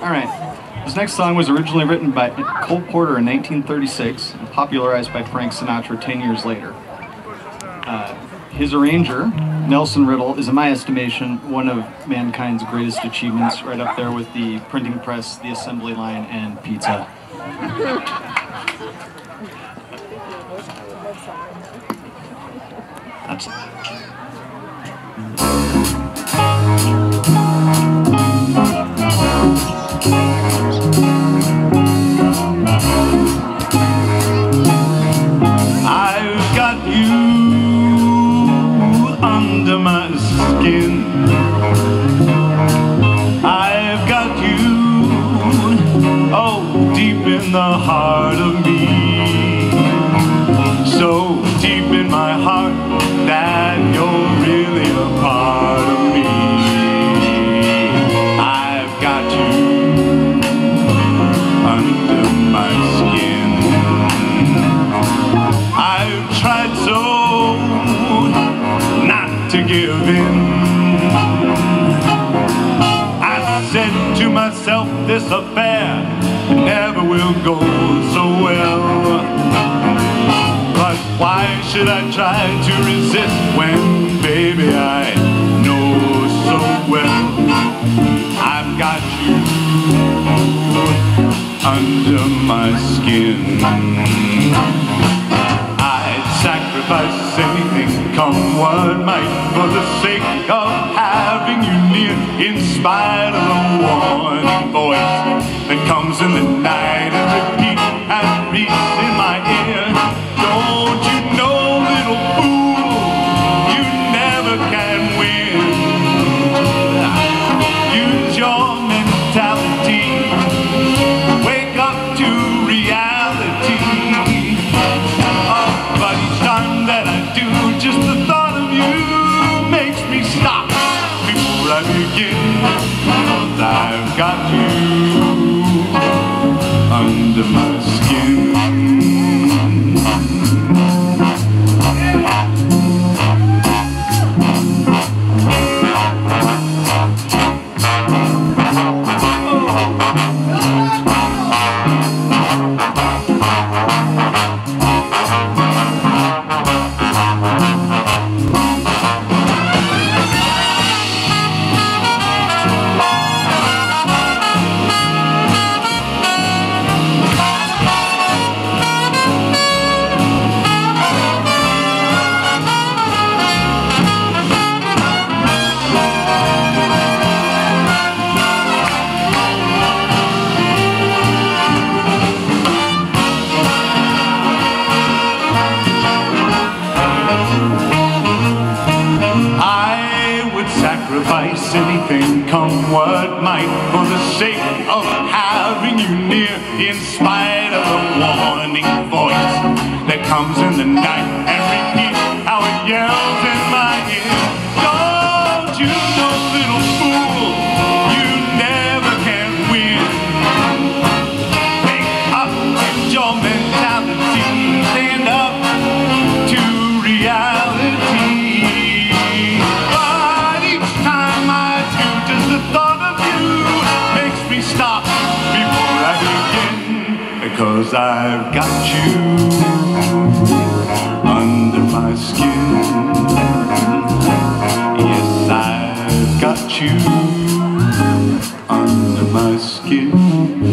All right. This next song was originally written by Cole Porter in 1936 and popularized by Frank Sinatra 10 years later. Uh, his arranger, Nelson Riddle, is in my estimation one of mankind's greatest achievements, right up there with the printing press, the assembly line, and pizza. That's in the heart of me. So deep in my heart that you're really a part of me. I've got you under my skin. I've tried so not to give in. I said to myself, this affair never will go so well. But why should I try to resist when, baby, I know so well I've got you under my skin. I'd sacrifice anything, come what might, for the sake of having you near, in spite of the warning voice that comes in the night I begin. I've got you under my anything, come what might, for the sake of having you near, in spite of the warning voice that comes in the night stop before I begin. Because I've got you under my skin. Yes, I've got you under my skin.